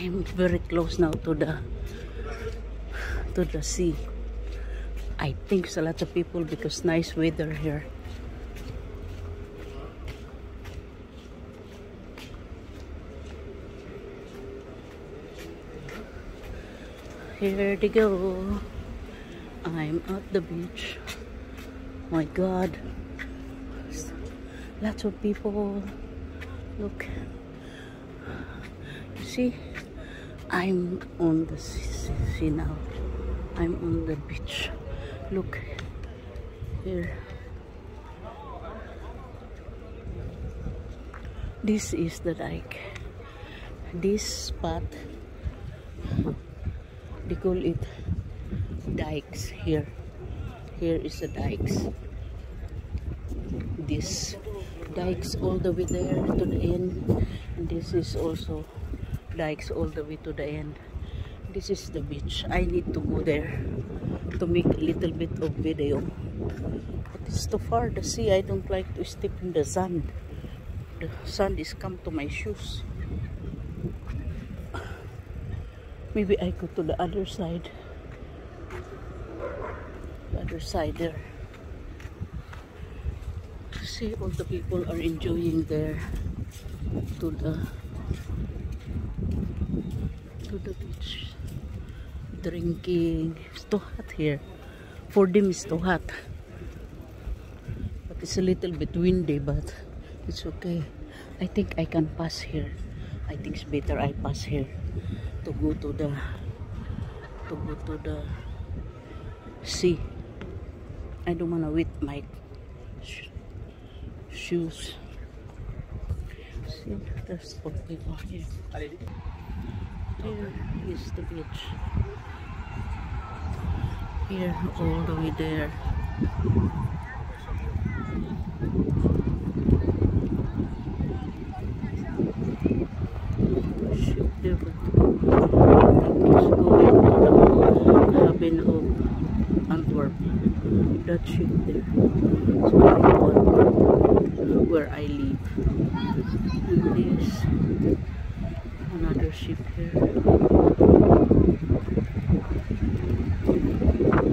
I'm very close now to the to the sea. I think it's a lot of people because nice weather here. Here they go. I'm at the beach. My God. Lots of people. Look. You see? I'm on the sea now. I'm on the beach. Look. Here. This is the dike. This spot they call it dikes here here is the dikes this dikes all the way there to the end and this is also dikes all the way to the end. This is the beach. I need to go there to make a little bit of video. But it's too far. The sea i don't like to step in the sand. The sand is come to my shoes. Maybe I go to the other side. The other side there. See, all the people are enjoying there. To the to the beach, drinking. It's too hot here. For them, it's too hot. But it's a little bit windy, but it's okay. I think I can pass here. I think it's better I pass here to go to the to go to the sea I don't want to wet my sh shoes see there's four people here here is the beach here all the way there Antwerp. that ship there. It's